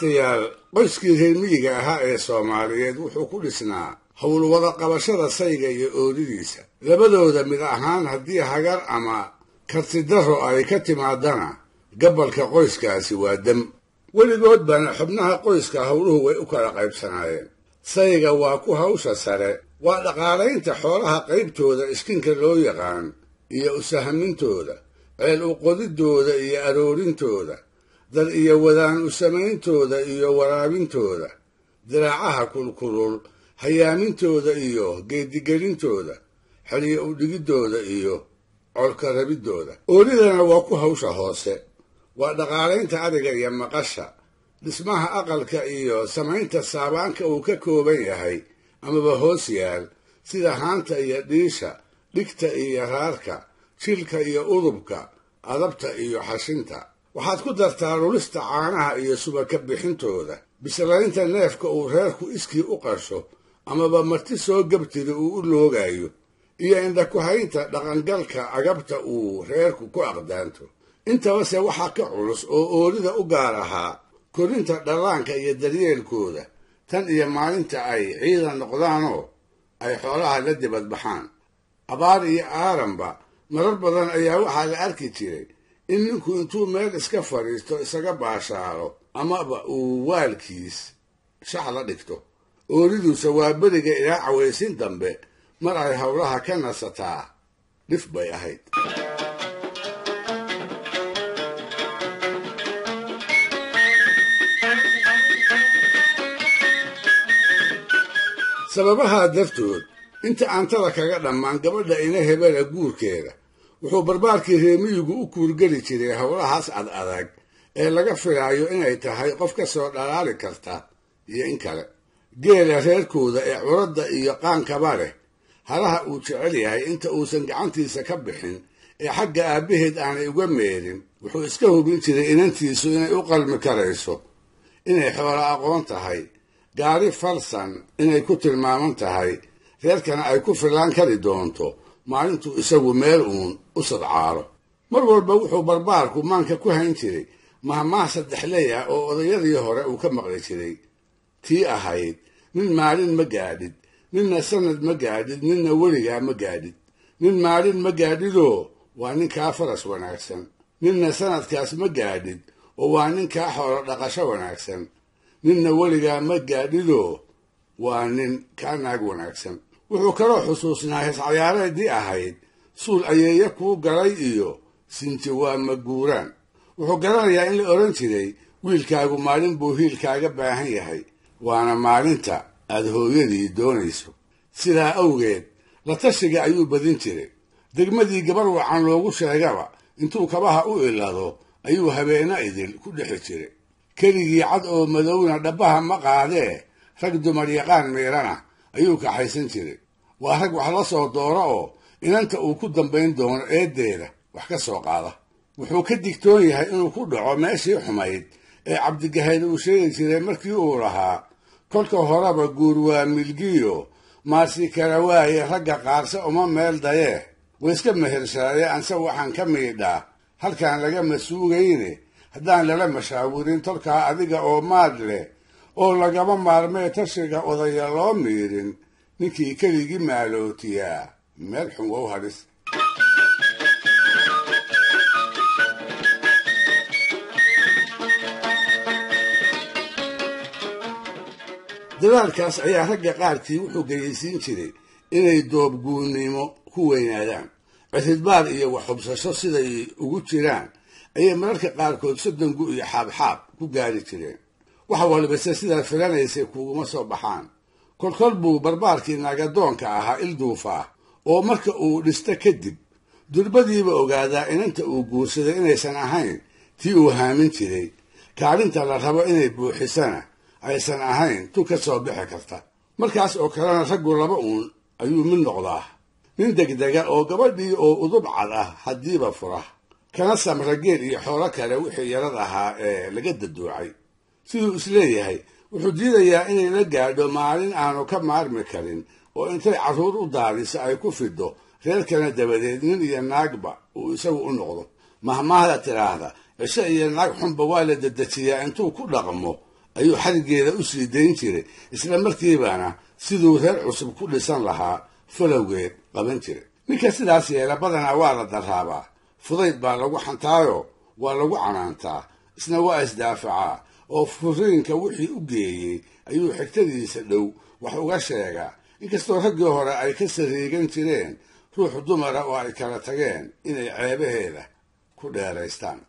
dhegaystayaal qoyskii reer miyiga ahaa ee soomaaliyeed wuxuu ku dhisnaa howlwada qabashada sayga iyo oodidiisa. Labadooda mid ahaan haddii hagar ama kartidaro ay ka timaadana gabalka qoyskaasi waa dam. Weligood baana xubnaha qoyska howluhu way u kala qaybsanaayeen. Sayga waa ku hawsha sare waa dhaqaalaynta xoolaha qaybtooda iskinka loo yaqaan iyo usahamintooda ceel uqodidooda iyo aroorintooda dad iyo wadaan u samayntooda iyo waraabintooda diraacaha kulkulul hayaamintooda iyo geedigelintooda xeliyo udhigiddooda iyo colka rabiddooda oolidana waa ku hawsha hoose. Waa dhaqaalaynta adiga iyo maqasha dhismaha aqalka iyo samaynta saabaanka uu ka kooban yahay amaba hoos yaal sida haanta iyo dhiisha dhigta iyo raarka jilka iyo udubka adabta iyo xashinta waxaad ku dartaa lulista caanaha iyo subaka bixintooda. Bislaynta neefka uu reerku iskii u qasho amaba marti soo gabtida uu u loogayo iyo indhakuhaynta dhaqangalka agabta uu reerku ku aqdaanto. Intabase waxaa ka culus oo oolida u gaar ahaa korinta dhallaanka iyo daryeelkooda. Tan iyo maalinta ay ciidan noqdaanoo ay xoolaha la dibadbaxaan abaar iyo aaranba marar badan ayaa waxaa la arki jiray in ninku intuu meel iska fadhiisto isaga baashaalo amaba uu waalkiis shax la dhigto. Ooliduusa waa beriga ilaa cawaysin dambe mar ay howlaha ka nasataa dhif bay ahayd. Sababahaa dartood inta aantada kaga dhammaan gabadha ina hebela guurkeeda wuxuu barbaarkii reemiyigu u kuurgeli jiray howlahaas ad adag ee laga filaayo inay tahay qof ka soo dhalaali karta iyo in kale. Geela reerkooda ee curadda iyo qaankaba leh halaha uu jecel yahay inta uusan gacantiisa ka bixin ee xagga aabbaheed aanay uga meelin wuxuu iska hubin jiray inantiisu inay u qalmi karayso inay xoolo aqoon tahay gaari falsan inay ku tilmaaman tahay reerkana ay ku fillaan kari doonto maalintuu isagu meel uun u sadcaalo mar walba wuxuu barbaarku maanka ku hayn jiray mahmaah saddexley ah oo odayadii hore uu ka maqli jiray. Tii ahayd nin maalin ma gaadhid ninna sanad ma gaadhid ninna weligaa ma gaadhid. Nin maalin ma gaadhidoo waa ninkaa faras wanaagsan. Ninna sanadkaas ma gaadhid oo waa ninkaa xoolo dhaqasho wanaagsan. Ninna weligaa ma gaadhidoo waa nin kaa naag wanaagsan wuxuu kaloo xusuusnaa heescayaareedii ahayd suul ayeeye kuu galay iyo sinti waa ma guuraan. Wuxuu garanayaa in la odhan jiray wiilkaagu maalin buu hiilkaaga baahan yahay waana maalinta aad hooyadii doonayso. Sidaa awgeed la tashiga ayuu badin jiray. Degmadii gabar wacan loogu sheegaba intuu kabaha u ilado ayuu habeena idil ku dhexi jiray. Keligii cad oo madowna dhabbaha ma qaadee rag dumar yaqaan miirana ayuu kaxaysan jiray. Waa rag wax la soo dooro oo inanta uu ku dambayn doono eeddeeda wax ka soo qaada. Wuxuu ka digtoon yahay inuu ku dhaco meeshii xumayd ee cabdigahayd uu sheegi jiray markii uu lahaa. Kolka horeba guur waa milgiyo maasi kala waaye ragga qaarse uma meel dayee wayska mehershaaye anse waxaan ka miidhaa. Halkaan lagama suugayne haddaan lala mashaawirin tolkaa adiga oo maad leh oo lagama maarmee tashiga odaya loo miirin. Ninkii keligii maalootiyaa meel xun wow hadhis dadaalkaas ayaa ragga qaarkii wuxuu geyaysiin jiray inay doobguunnimo ku weynaadaan. Cidhidbaar iyo waxhubsasho siday ugu jiraan. Ayay mararka qaarkood soddongu iyo xaabxaab ku gaari jireen wax walbase sidaa filanaysay kuguma soo baxaan. Kolkol buu barbaarkii naagadoonka ahaa ilduufaa oo marka uu dhisto kadib durbadiiba ogaadaa inanta uu guursaday inaysan ahayn tii uu haamin jiray. Kaalinta la rabo inay buuxisana aysan ahayn tu ka soo bixi karta. Markaas oo kalena raggu laba uun ayuu mid noqdaa. Nin degdega oo gabadhii oo udub cad ah haddiiba fura kana samra geel iyo xoolo kale wixii yarad ahaa ee laga daduucay siduu is leeyahay wuxuu diidayaa inay la gaadho maalin aanu ka maarmi karin oo intay carruur u daadiso ay ku fido reerkana dabadeed nin iyo naagba uu isagu u noqdo. Mahmaahda tidhaahda cisho iyo naag xunba waa la dedejiyaa intuu ku dhaqmo ayuu xarigeeda u sii dayn jiray. Isla markiibana siduu reer cusub ku dhisan lahaa falowgeed qaban jiray. Ninka sidaas yeela badanaa waa la daraabaa fudayd baa lagu xantaayo waa lagu canaantaa isna waa isdaafacaa oo furiinka wixii u geeyey ayuu xigtadiisa dhow wax uga sheegaa inkastoo raggii hore ay ka sariigan jireen ruux dumara oo ay kala tageen inay ceebaheeda ku dheeraystaan.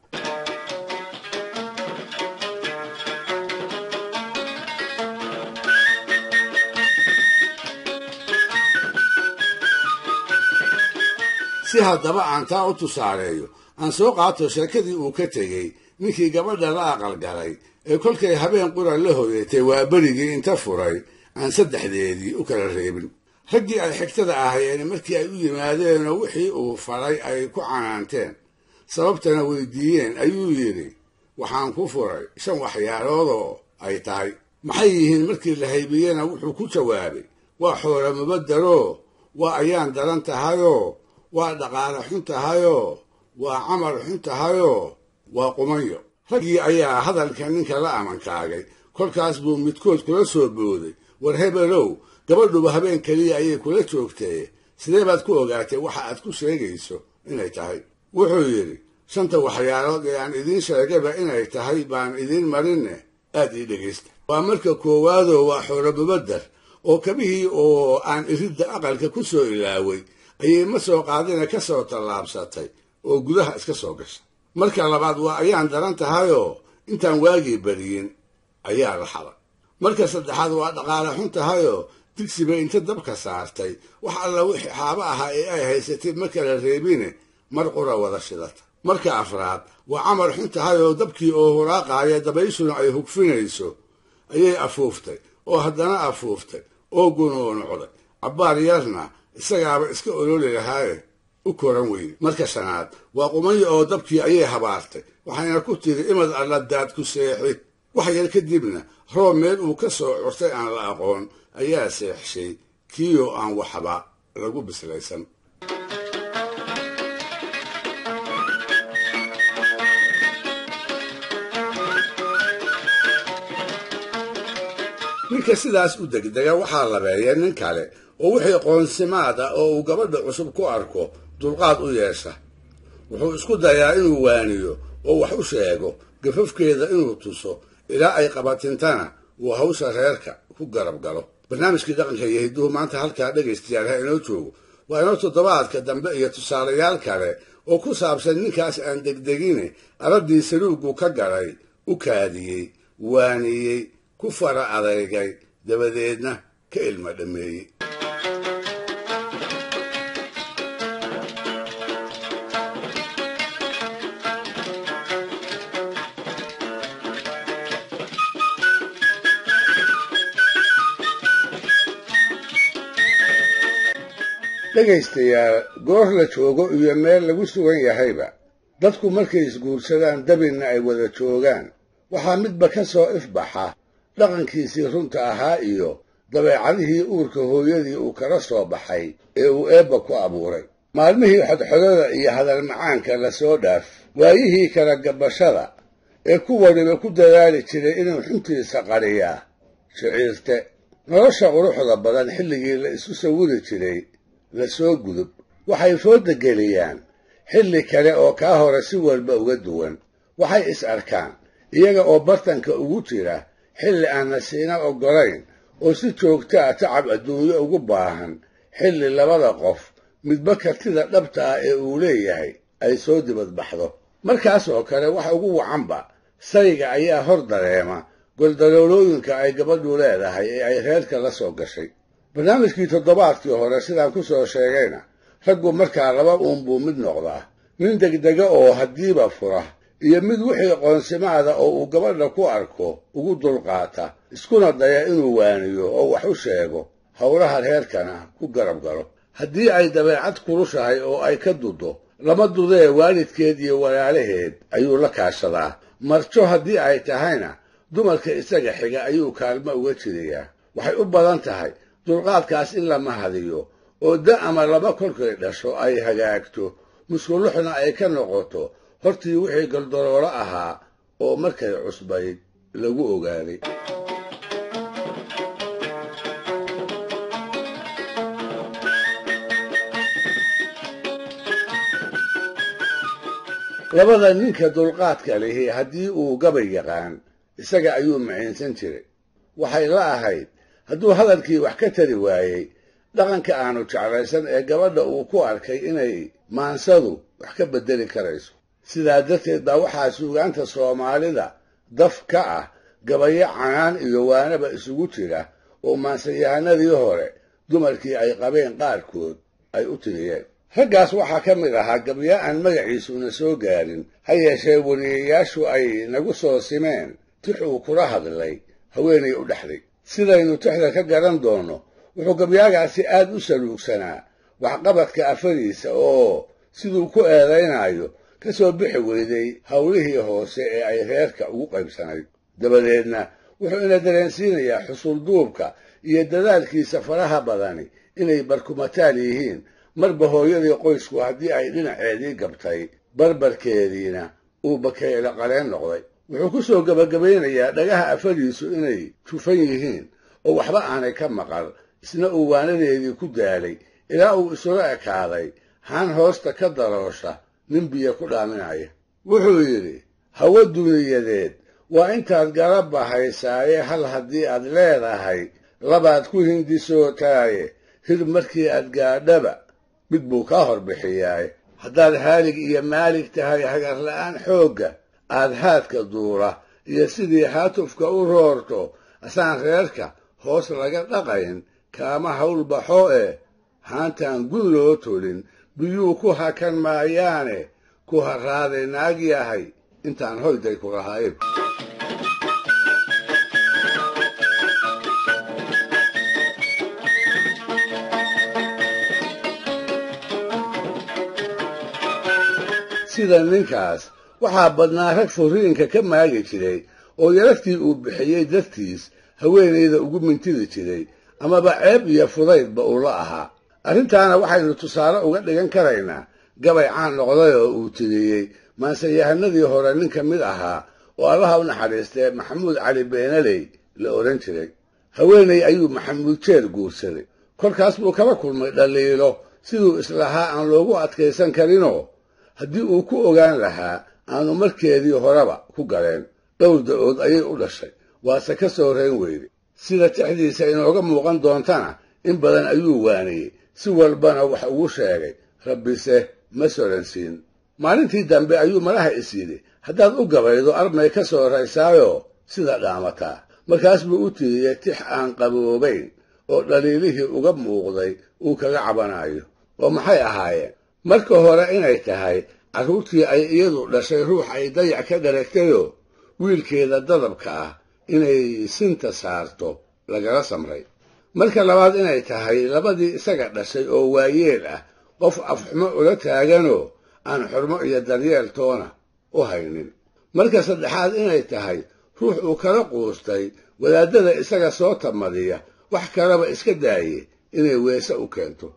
Si haddaba aan taa u tusaaleeyo aan soo qaato sheekadii uu ka tegey ninkii gabadha la aqalgalay ee kolkay habeen qura la hoyatay waa berigii inta furay aan saddexdeedii u kala reebin. Raggii ay xigtada ahayeene markii ay u yimaadeenoo wixii uu faray ay ku canaanteen. Sababtana weydiiyeen ayuu yidhi waxaan ku furay shan waxyaaloodoo ay tahay. Maxay yihiin markii la haybiyena wuxuu ku jawaabay waa xoora mubadaroo waa ayaan daran tahayoo waa dhaqaale xun tahayoo waa camal xun tahayoo waa qumanyo raggii ayaa hadalka ninka la amankaagay. Kolkaas buu midkood kula soo booday. War hebelow gabadhuba habeen keliya ayay kula joogtee. Sidee baad ku ogaatay waxa aad ku sheegayso inay tahay? Wuxuu yidhi shanta waxyaalood ee aan idiin sheegayba inay tahay baan idiin marinne. Aad ii dhegaysta. Waa marka koowaadoo waa xoolo mubadar oo kabihii oo aan iridda aqalka ku soo ilaaway ayay ma soo qaadina ka soo tallaabsatay oo gudaha iska soo gashay marka labaad waa ayaan daran tahayoo intaan waagii beriyin ayaa la xaday. Marka saddexaad waa dhaqaale xun tahayoo digsiba inta dabka saartay. Wax alla wixii xaabo ahaa ee ay haysatay ma kala reebine mar qura wada shidata. Marka afraad waa camal xun tahayoo dabkii oo huraaqaaya dabayshuna ay hugfinayso ayay afuuftay. Oo haddana afuuftay oo gunuunucday cabbaar yarna isagaaba iska ololi lahaaye u koran weyne marka shanaad waa qumayo oo dabkii ayay habaartay. Waxayna ku tiri imad alla daad ku seexi. Wax yar kadibna roob meel uu ka soo curtay aan la aqoon ayaa seexshay. Kiiyoo aan waxba lagu bislaysan. Ninka sidaas u degdega waxaa labeeya nin kale oo wixii qoonsimaad ah oo uu gabadha cusub ku arko dulqaad u yeesha. Wuxuu isku dayaa inuu waaniyo oo wax u sheego gafafkeeda inuu tuso ilaa ay qabatintana uu hawsha reerka ku garab galo. Barnaamijkii dhaqanka iyo hidduhu maanta halkaa dhegaystayaal ha inoo joogo. Waa inoo toddobaadka dambe iyo tusaalayaal kale oo ku saabsan ninkaas aan degdegine araddii saluugu ka galay u kaadiyey waaniyey ku fara adeygay dabadeedna ka ilma dhammeeyey dhegaystayaal goor la joogo iyo meel lagu sugan yahayba. Dadku markay isguursadaan dabinna ay wada joogaan. Waxaa midba ka soo ifbaxa. Dhaqankiisii runta ahaa iyo dabeecadihii uurka hooyadii uu kala soo baxay ee uu eebba ku abuuray. Maalmihii xodxodada iyo hadal macaanka la soo dhaaf waayihii kala gabashada ee ku waliba ku dadaali jiray inuu xuntiisa qariyaa shiciirte nolosha quruxda badan xilligii la isu sawiri jiray la soo gudub. Waxay fooda geliyaan xilli kale oo kaa hore si walba uga duwan. Waxay is arkaan. Iyaga oo bartanka ugu jira xilli aan nasiina oggolayn oo si joogta ah tacab adduunyo ugu baahan. Xilli labada qof midba kartida dhabta ah ee uu leeyahay ay soo dibadbaxdo. Markaas oo kale wax ugu wacanba sayga ayaa hor dareema. Goldaloolooyinka ay gabadhu leedahay ee ay reerka la soo gashay barnaamijkii toddobaadkii hore sidaan ku soo sheegayna raggu markaa laba uun buu mid noqdaa. Nin degdega oo haddiiba fura iyo mid wixii qoonsimaada oo uu gabadha ku arko ugu dulqaata iskuna daya inuu waaniyo oo wax u sheego howlaha reerkana ku garab galo. Haddii ay dabeecad kulushahay oo ay ka dudo lama dudee waalidkeed iyo walaalaheed ayuu la kaashadaa. Marjo haddii ay tahayna dumarka isaga xiga ayuu kaalmo uga jirayaa waxay u badan tahay dulqaadkaas in la mahadiyo oo da ama laba kolkay dhasho ay hagaagto musquluxna ay ka noqoto hortii wixii galdoroolo ahaa oo markay cusbayd lagu ogaaday labada ninka dulqaadka lihi haddii uu gabay yaqaan isaga ayuu maciinsan jiray. Waxay la ahayd hadduu hadalkii wax ka tari waayey dhaqanka aanu jeclaysan ee gabadha uu ku arkay inay maansadu wax ka beddeli karayso. Sidaa darteed baa waxaa suugaanta soomaalida daf ka ah gabayo canaan iyo waanaba isugu jira oo maansayahanadii hore dumarkii ay qabeen qaarkood ay u tiriyeen. Raggaas waxaa ka mid ahaa gabyo aan magaciisuna soo gaarin ha yeeshee wariyayaashu ay nagu soo simeen tix uu kula hadlay haweenay u dhexday sidaynu tixda ka garan doonno wuxuu gabyaagaasi aad u saluugsanaa waxqabadka afadiisa oo siduu ku eedaynayo ka soo bixi weyday howlihii hoose ee ay reerka ugu qaybsanayd dabadeedna wuxuu ina dareensiinayaa xusulduubka iyo dadaalkiisa faraha badani inay barkumataal yihiin. Marba hooyadii qoysku haddii ay dhinaceedii gabtay barbarkeediina uu bakaylo qaleen noqday wuxuu ku soo gebagabaynayaa dhagaha afadiisu inay jufan yihiin oo waxba aanay ka maqal isna uu waanadeedii ku daalay ilaa uu isula ekaaday haan hoosta ka daroosha nin biyo ku dhaaminaya. Wuxuu yidhi hawo duniyadeed waa intaad garabba haysaaye hal haddii aad leedahay labaad ku hindisootaaye hir markii aad gaadhaba mid buu kaa hor bixiyaaye haddaad haalig iyo maalig tahay hagarla'aan xoogga aad haadka duula iyo sidii haatufka u roorto asaan reerka hoos laga dhaqayn kaama hawl baxo eh haantaan gun loo tolin biyuu ku hakan maayaane ku harraaday naag yahay. Intaan hoyday ku lahayn. Sida ninkaas waxaa badnaa rag furiinka ka maagi jiray oo yaragtii uu bixiyey dartiis haweenayda ugu mintidi jiray amaba ceeb iyo fudaydba uu la ahaa. Arrintaana waxaynu tusaale uga dhigan karaynaa gabay caan noqday oo uu tiriyey maansayahanadii hore nin ka mid ahaa oo allaha u naxariistee maxamuud cali beenaley la odhan jiray. Haweenay ayuu maxamuud jeer guursaday. Kolkaas buu kala kulmay dhaliilo siduu islahaa aan loogu adkaysan karinoo haddii uu ku ogaan lahaa aanu markeedii horeba ku galeen dhowr da'ood ayay u dhashay. Waase ka soo reen weyde sida tixdiisa inooga muuqan doontana in badan ayuu waaniyey. Si walbana wax ugu sheegay rabbise ma soransiin. Maalintii dambe ayuu malaha is yidhi haddaad u gabaydo armay ka soo raysaayoo sida dhaamataa markaas buu u tiriyey tix aan qaboobayn oo dhaliilihii uga muuqday uu kaga cabanayo oo maxay ahaayeen? Marka hore inay tahay carruurtii ay iyadu dhashay ruux ay dayac ka dharagtayoo wiilkeeda dadabka ah inay sinta saarto lagala samray. Marka labaad inay tahay labadii isaga dhashay oo waayeel ah qof afxumo ula taaganoo aan xurmo iyo daryeel toona u haynin. Marka saddexaad inay tahay ruux uu kala quustay wadaadada isaga soo tamadiya wax kaleba iska daaye inay weese u keento.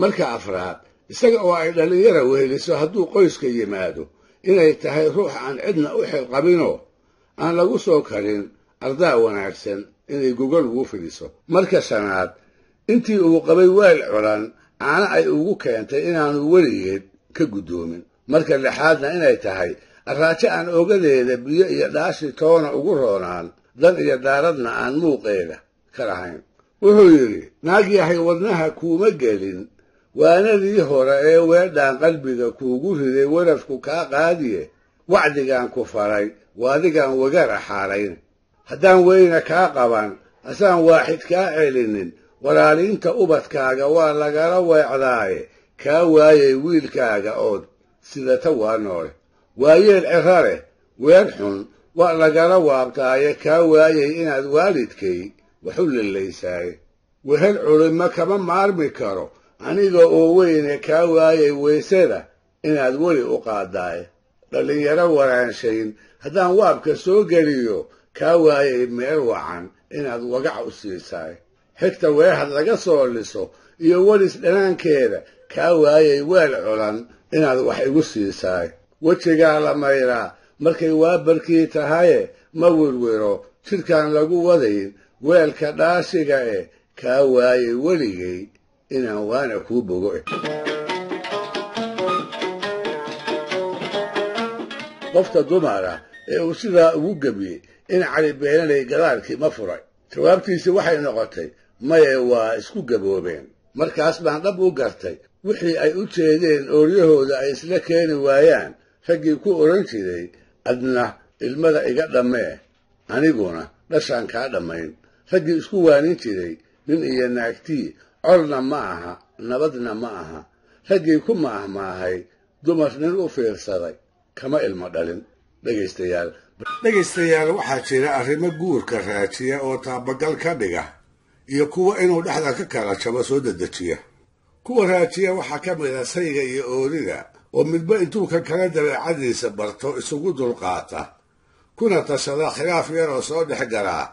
Marka afraad isaga oo ay dhallinyara weheliso hadduu qoyska yimaado inay tahay ruux aan cidna u xilqabinoo aan lagu soo karin ardaa wanaagsan inay gogol ugu fidiso. Marka shanaad intii uu qabay weel culan caana ay ugu keentay inaanu weligeed ka guddoomin. Marka lixaadna inay tahay arraajo aan ogadeeda biyo iyo dhaashi toona ugu roonaan dan iyo daaradna aan muuqeeda ka lahayn. Wuxuu yidhi naag yahay wadnaha kuuma gelin waanadii hore ee weedhaan qalbiga kuugu riday werafku kaa qaadiye wacdigaan ku faray waadigaan wagara xaalayn haddaan weyna kaa qaban asaan waaxid kaa celinin walaaliinta ubadkaaga waa lagala weecdaaye kaa waayay wiilkaaga ood sidata waa noole. Waayeel leh weer xun waa lagala waabtaaye kaa waayay inaad waalidkay waxu lillaysaaye wehel culimo kama maarmi karo aniga oo weyne kaa waayay weysada inaad weli u qaadaaye dhallinyaro waraanshayn. Haddaan waabka soo geliyo kaa waayay meel wacan inaad wagac u siisaay. Xigta weehad laga soo liso iyo welis dhanaankeeda kaa waayay weel culan inaad wax igu siisaay. Wejigaa la mayraa markay waabarkii tahaye ma werwero jidhkaan lagu wadayn weelka dhaashiga eh kaa waayey weligay inaan waana kuu bogo qofka dumara ee uu sidaa ugu gebiyey in cali beenanay gadaalkii ma furay. Jawaabtiisi waxay noqotay maye waa isku gaboobeen. Markaas baan dhab u gartay. Wixii ay u jeedeen ooryahooda ay isla keeni waayaan raggii ku odhan jiray adna ilmada iga dhammee. Aniguna dhashaan kaa dhammayn. Raggii isku waanin jiray nin iyo naagtii colna ma aha nabadna ma aha raggii ku maahmaahay dumar nin u fiirsaday kama ilmo dhalin dhegaystayaal. Dhegaystayaal waxaa jira arrimo guurka raajiya oo taabagal ka dhiga iyo kuwa inuu dhexda ka kala jabo soo dedejiya. Kuwa raajiya waxaa ka mid a sayga iyo oorida oo midba intuu ka kala dabeecadiisa barto isugu dulqaata kuna tashada khilaaf yaroo soo dhex galaa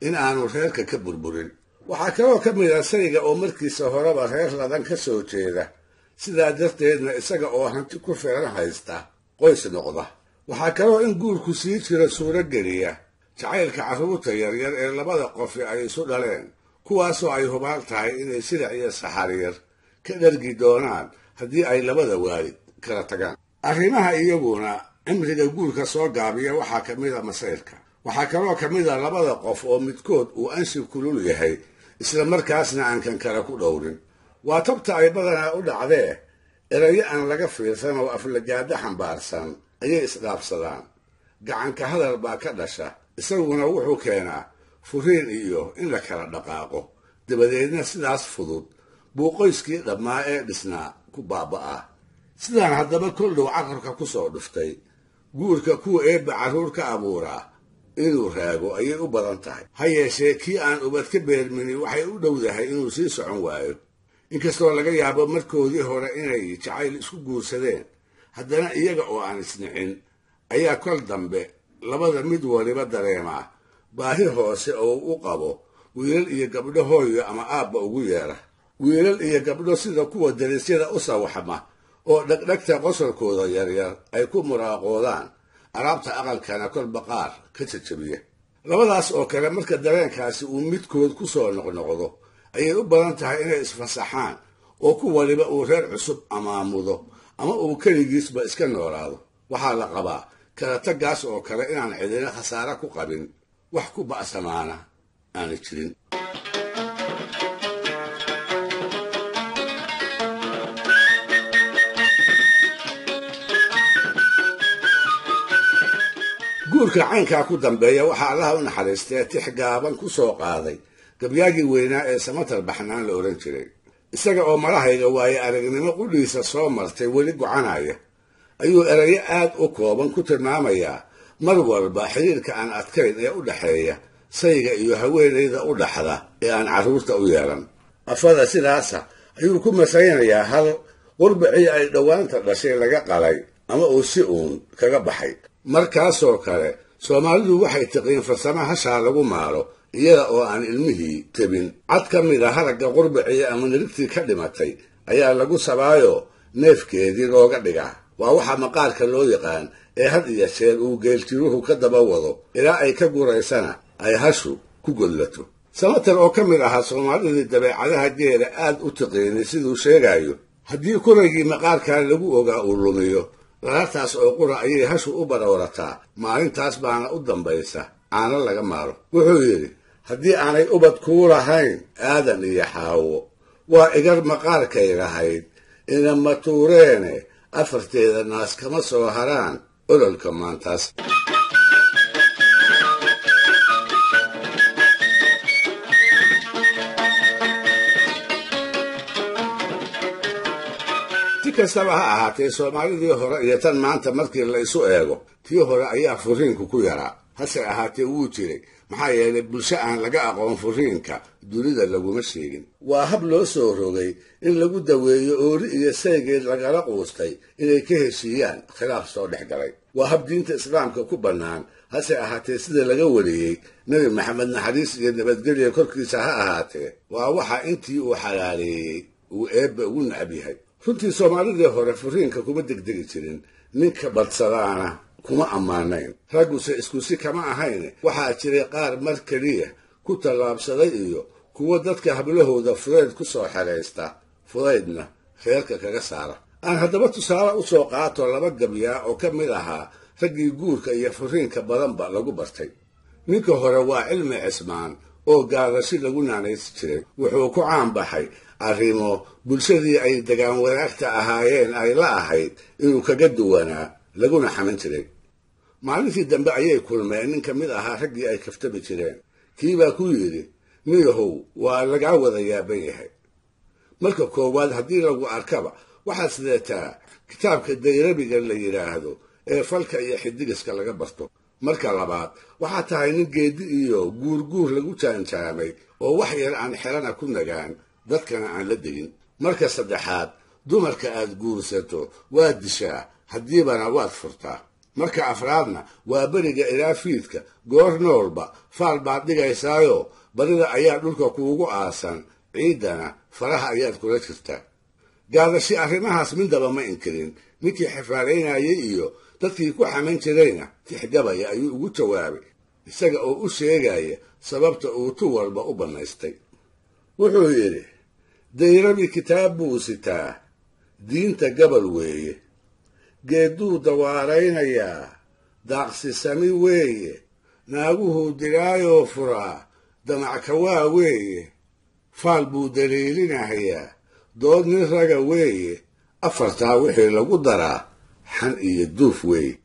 in aanu reerka ka burburin waxaa kaloo ka mid a sayga oo markiisa horeba reer ladan ka soo jeeda. Sidaa darteedna isaga oo hanti ku filan haysta qoys noqda. Waxaa kaloo in guurku sii jira suuro geliya. Jacaylka carruurta yaryar ee labada qofi ay isu dhaleen kuwaasoo ay hubaal tahay inay sidac iyo saxariyar ka dhargi doonaan haddii ay labada waalid kala tagaan. Arrimaha iyaguna cimriga guurka soo gaabiya waxaa ka mid a masayrka. Waxaa kaloo ka mid a labada qof oo midkood uu ansi kulul yahay isla markaasna aan kan kale ku dhowrin. Waa tabta ay badanaa u dhacdee erayo aan laga fiirsan oo aflagaado xambaarsan ayay isdhaafsadaan. Gacanka hadal baa ka dhasha isaguna wuxuu keenaa furiin iyo in la kala dhaqaaqo. Dabadeedna sidaas fudud buu qoyskii dhammaa ee dhisnaa ku baaba'aa. Sidaan haddaba kol dhow carabka ku soo dhuftay guurka kuwa eebba carruur ka abuuraa inuu raago ayay u badan tahay. Ha yeeshee kii aan ubad ka beermini waxay u dhowdahay inuu sii socon waayo. Inkastoo laga yaabo markoodii hore inay jacayl isku guursadeen haddana iyaga oo aan isnicin ayaa kol dambe labada mid waliba dareemaa. Baahi hoose oo u qabo wiilal iyo gabdho hooyo ama aabba ugu yeera. Wiilal iyo gabdho sida kuwa darisyada u sawaxma oo dhegdhegta qosolkooda yaryar ay ku muraaqoodaan alaabta aqalkana kol baqaar ka jajabiya labadaas oo kale marka dareenkaasi uu midkood ku soo noqnoqdo ayay u badan tahay inay isfasaxaan oo ku waliba uu reer cusub amaamudo ama uu keligiisba iska noolaado. Waxaa la qabaa kala taggaas oo kale inaan cidina khasaare ku qabin wax ku ba'samaana aana jirin guurka caynkaa ku dambeeya waxaa allaha u naxariistee tix gaaban ku soo qaaday. Gabyaagii weynaa ee samatar baxnaan la odhan jiray. Isaga oo malahayga waaye aragnimo qudhiisa soo martay weli gocanaya ayuu erayo aad u kooban ku tilmaamayaa mar walba xidhiirka aan adkayn ee u dhaxeeya sayga iyo haweenayda u dhaxda ee aan carruurta u yeelan. Afada sidaasa ayuu ku masaynayaa hal qurbicii ay dhowaanta dhashay laga qalay ama uu si uun kaga baxay markaasoo kale soomaalidu waxay tiqiin farsamo hashaa lagu maalo iyada oo aan ilmihii tebin. Cad ka mid a haragga qurbicii ama nirigtii ka dhimatay ayaa lagu sabaayo neefkeedii looga dhigaa. Waa waxa maqaarka loo yaqaan ee had iyo jeer uu geeltiruhu ka daba wado ilaa ay ka guraysana ay hashu ku godlato. Samatar oo ka mid ahaa soomaalidii dabeecadaha geela aad u tiqiinay siduu sheegayo haddii kuraygii maqaarkaa lagu ogaa uu lumiyo lalaartaas oo qura ayay hashu u baroorataa maalintaas baana u dambaysa. Caano laga maalo wuxuu yidhi haddii aanay ubad kuu lahayn aadan iyo xaawo waa igar maqaarkay lahayd inama tuureene. Afarteeda naas kama soo haraan. Ololka maantaas kastaba ha ahaatee soomaalidii hore iyo tan maanta markii la isu eego tii hore ayaa furiinku ku yaraa. Hase ahaatee wuu jiray. Maxaa yeelay bulsho aan laga aqoon furiinka dunida laguma sheegin. Waa hab loo soo rogay in lagu daweeyo oori iyo saygeed lagala quustay inay ka heshiiyaan khilaaf soo dhex galay. Waa hab diinta islaamka ku bannaan. Hase ahaatee sida laga wariyey nebi maxamed naxariis iyo nabadgelya korkiisa ha ahaatee. Waa waxa intii uu xalaaleeyey uu eebba ugu nacab yahay runtii soomaalidii hore furiinka kuma degdegi jirin. Ninka badsadaana kuma ammaanayn. Ragguse iskusi kama ahayn. Waxaa jiray qaar mar keliya ku tallaabsaday iyo kuwa dadka hablahooda fudayd ku soo xeraysta fudaydna reerka kaga saara. Aan haddaba tusaale u soo qaato laba gabyaa oo ka mid ahaa raggii guurka iyo furiinka badanba lagu bartay. Ninka hore waa cilmi cismaan oo gaadashi lagu naanaysi jiray. Wuxuu ku caan baxay arrimo bulshadii ay degaan wadaagta ahaayeen ay la ahayd inuu kaga duwanaa laguna xamin jiray. Maalintii dambe ayay kulmeen nin ka mid ahaa raggii ay kaftabi jireen. Kiibaa ku yidhi niyahow waa lagaa wada yaaban yahay. Marka koowaad haddii lagu arkaba waxaad sideetaa kitaabka dayrabiga la yidhaahdo ee falka iyo xidigiska laga barto. Marka labaad waxaa tahay nin geedi iyo guurguur lagu jaanjaamay oo wax yar aan xelana ku nagaan dadkana aan la degin marka saddexaad dumarka aad guursato waad dishaa haddiibana waad furtaa. Marka afraadna waa beriga ilaa fiidka goor noolba faal baad dhigaysaayo barida ayaa dhulka kuugu aasan ciiddana faraha ayaad kula jirtaa. Gaadashi arrimahaas mindaba ma inkirin ninkii xifaalaynayay iyo dadkii ku xaman jirayna tixgabaya ayuu ugu jawaabay isaga oo u sheegaya sababta uu tu walba u bannaystay. Wuxuu yidhi dayrabi kitaab buu sitaa. Diinta gabal weeye. Geedduu dawaaraynayaa daaqsisami weeye. Naaguhuu dilaayoo furaa. Damackawaa weeye. Faal buu daliilinahayaa. Dood nin raga weeye. Afartaa wixii lagu daraa. Xan iyo duuf weeye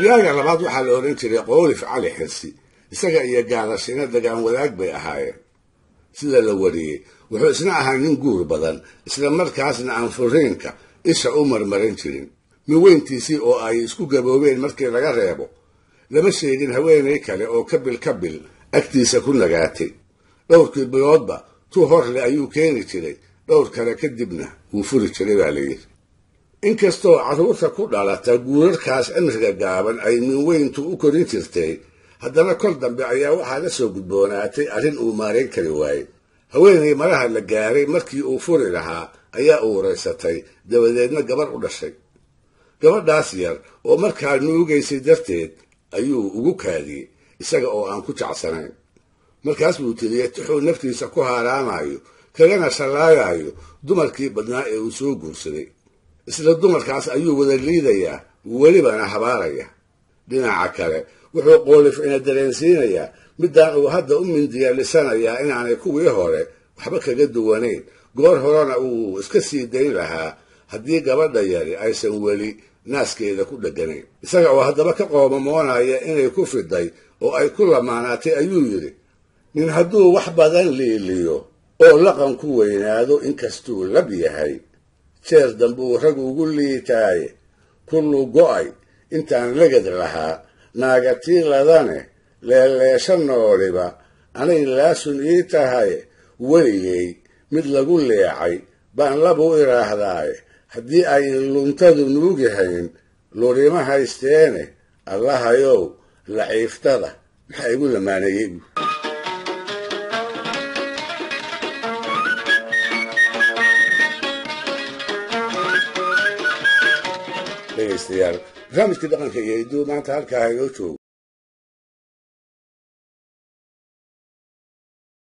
riyaaga labaad waxaa la odhan jiray qoolif cali xirsi. Isaga iyo gaadashina dagaan wadaag bay ahaayeen. Sida la wariyey wuxuu isna ahaa nin guur badan isla markaasna aan furiinka isha u marmarin jirin. Miweyntiisii oo ay isku gaboobeen markii laga reebo lama sheegin haweenay kale oo kabil kabil agtiisa ku nagaatay. Dhowrkii biloodba tu horle ayuu keeni jiray. Dhowr kale kadibna wuu furi jiray baa layidhi inkastoo carruurta ku dhalata guurarkaas cimriga gaaban ay minweyntu u korin jirtay haddana kol dambe ayaa waxaa la soo gudboonaatay arrin uu maarayn kari waayey. Haweenay maraha la gaaray markii uu furi lahaa ayaa uuraysatay dabadeedna gabar u dhashay. Gabadhaas yar oo markaa nuugaysay darteed ayuu ugu kaadiyey isaga oo aan ku jecsanayn markaas buu tiriyey tixuu naftiisa ku haaraamayo kagana shallaagayo dumarkii badnaa ee uu soo guursaday isla dumarkaas ayuu wada liidayaa welibana habaaraya. Dhinaca kale wuxuu qoolif ina dareensiinayaa middaan uu hadda u mindiyalisanayaa inaanay kuwii hore waxba kaga duwanayn. Goor horena uu iska sii dayn lahaa haddii gabadha yari aysan weli naaskeeda ku dheganayn. Isaga oo haddaba ka qoomamoonaya inay ku fiday oo ay ku lamaanaatay ayuu yidhi nin hadduu wax badan liiliyo oo laqan ku weynaado inkastuu lab yahay jeer dambuu rag ugu liitaaye kullu go'ay intaan legad lahaa naagatiiladane leeleesha nooliba anay laasun ii tahay weligay mid lagu leecay baan labu idhaahdaaye haddii ay luntadu nuugihayn lurima haysteene allahayow laciiftada maxaa igu lamaaneeyey dhegaystayaal barnaamijkii dhaqanka iyo hidduu maanta halkaa inoo joogo